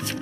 you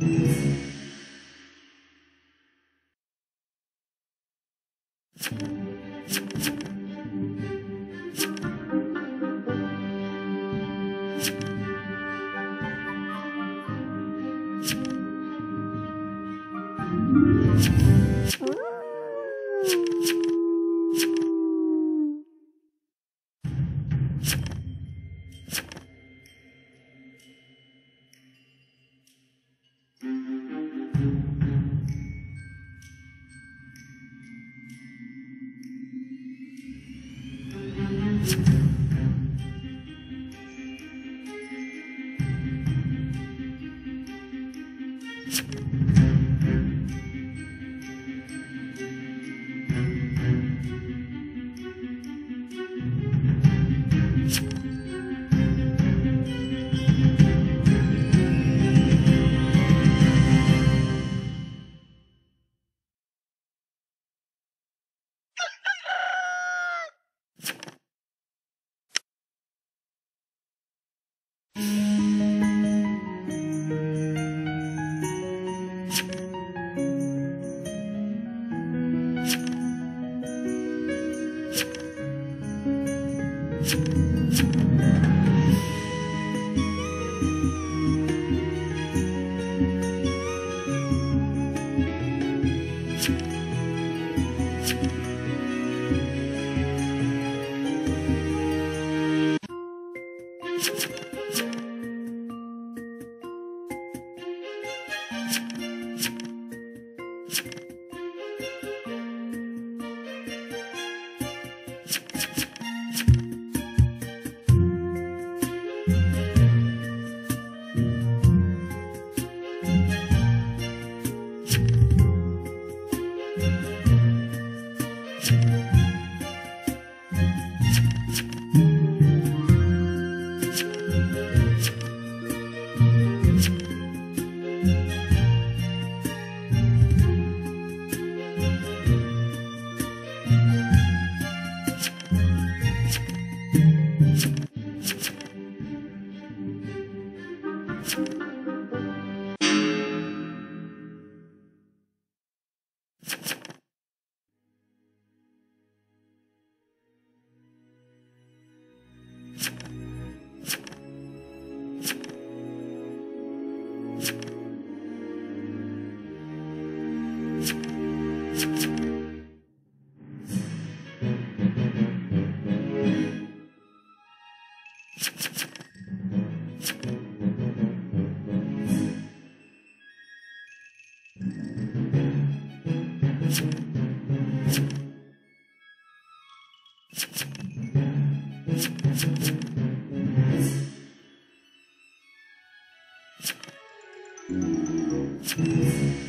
Música Música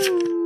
Thank